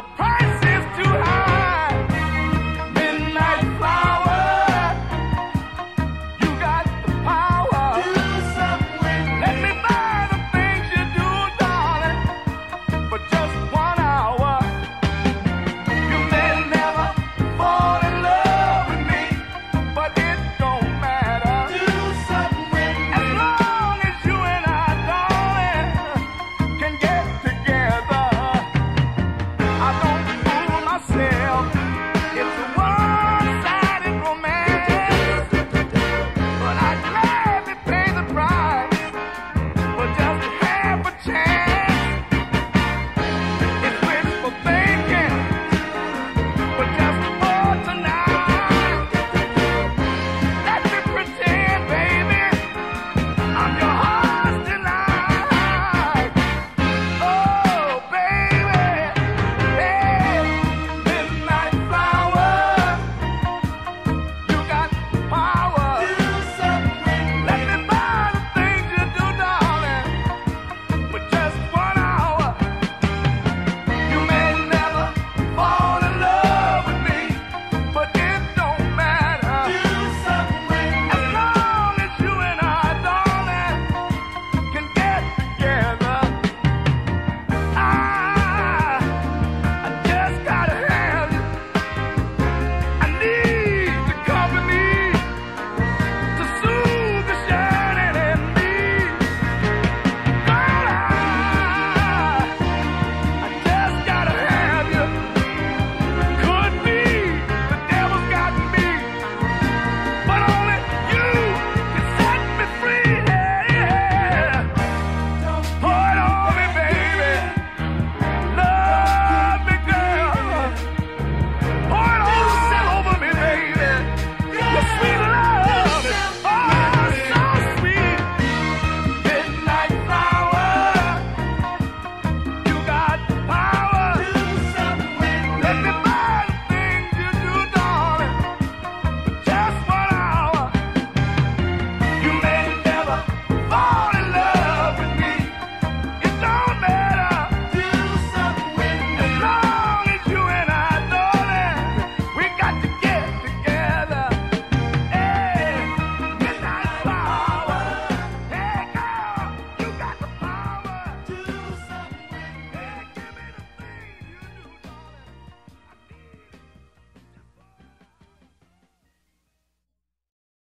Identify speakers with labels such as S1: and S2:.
S1: no price.